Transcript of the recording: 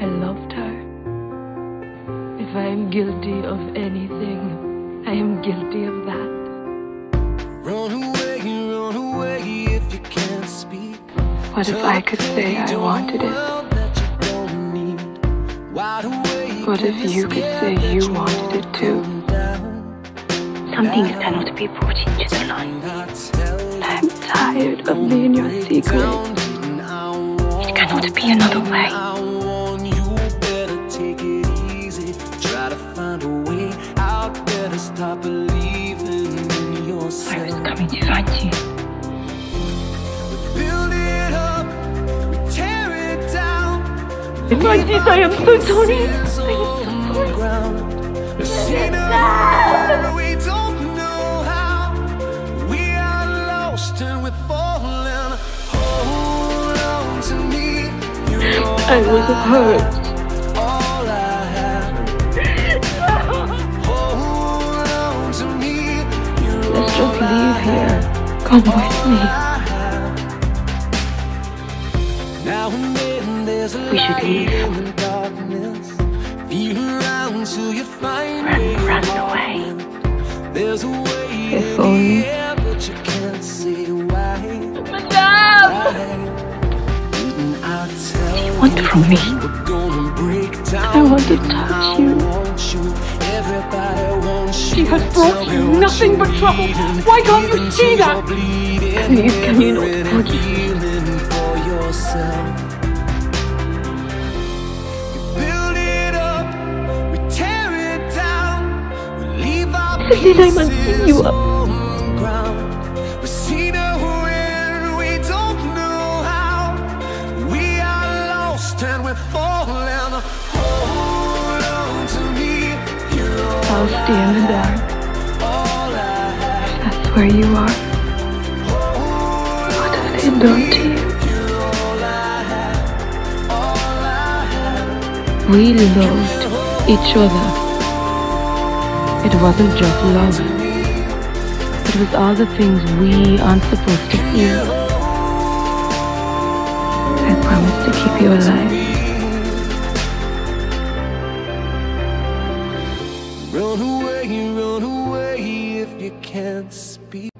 I loved her. If I am guilty of anything, I am guilty of that. Run away, run away if you can't speak. What if I could say I wanted it? What if you could say you wanted it too? Some things cannot be brought into the light. I'm tired of being your secret. It cannot be another way. Stop believing in I was coming to find you. Build it up, we tear it down. Frances, I am so sorry. Is on the ground. We've seen we don't know how. We are lost and we're falling. Hold on to me. I was hurt. Feel around till you find Run, run away. There's a way If only. but you can't say why. I tell you Want from me? I want to touch you. Has brought you nothing but trouble. Why can't you see that? Please, can you not forgive me? Did I must pieces you up? the ground. I'll in the dark. That's where you are. What have they done to you? We loved each other. It wasn't just love. It was all the things we aren't supposed to feel. I promise to keep you alive. Run away, run away if you can't speak.